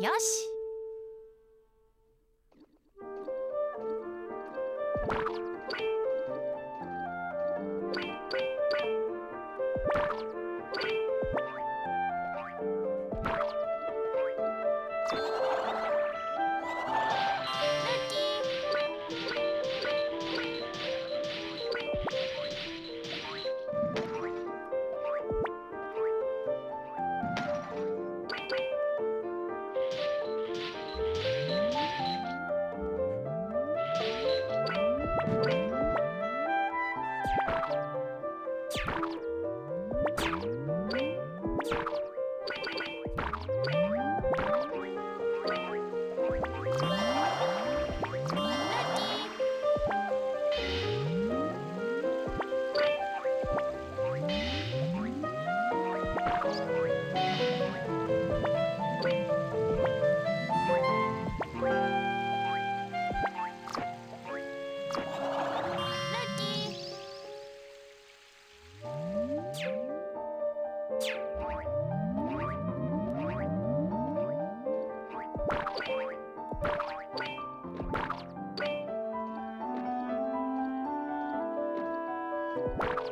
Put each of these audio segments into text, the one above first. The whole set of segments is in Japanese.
よし。Bye.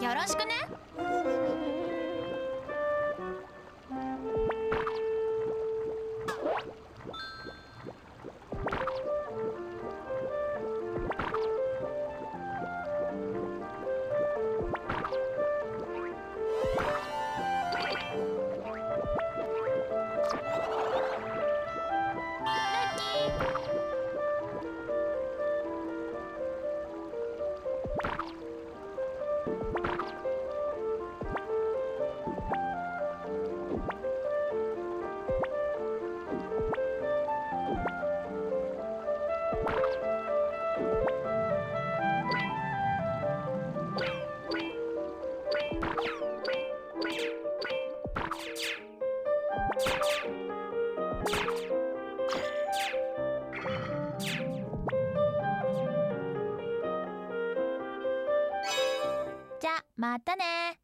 よろしくね。またね